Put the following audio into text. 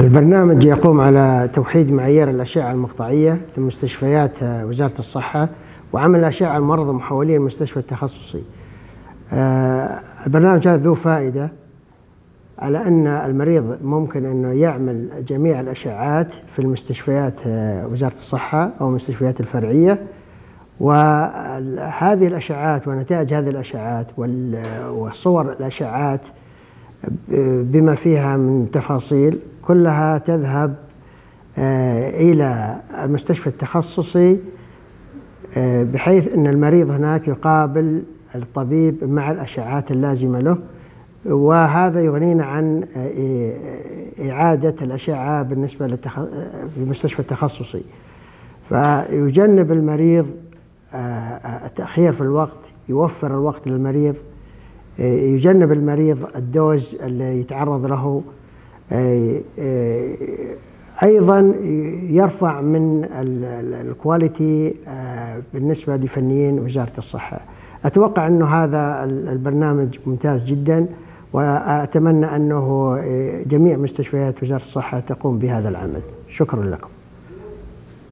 البرنامج يقوم على توحيد معايير الأشعة المقطعية لمستشفيات وزارة الصحة وعمل الأشعة المرضى محولين المستشفى التخصصي. آه، البرنامج هذا ذو فائدة على أن المريض ممكن أنه يعمل جميع الأشعات في المستشفيات آه، وزارة الصحة أو المستشفيات الفرعية. وهذه الأشعات ونتائج هذه الأشعات وصور الأشعات بما فيها من تفاصيل كلها تذهب آه، إلى المستشفى التخصصي آه، بحيث أن المريض هناك يقابل الطبيب مع الأشعات اللازمة له. وهذا يغنينا عن آه، إعادة الأشعة بالنسبة للمستشفى التخصصي. فيجنب المريض التأخير في الوقت يوفر الوقت للمريض يجنب المريض ال dose اللي يتعرض له. أيضا يرفع من ال quality بالنسبة لفنيين وزاره الصحة. أتوقع أنه هذا البرنامج ممتاز جدا وأتمنى أنه جميع مستشفيات وزارة الصحة تقوم بهذا العمل. شكرا لكم.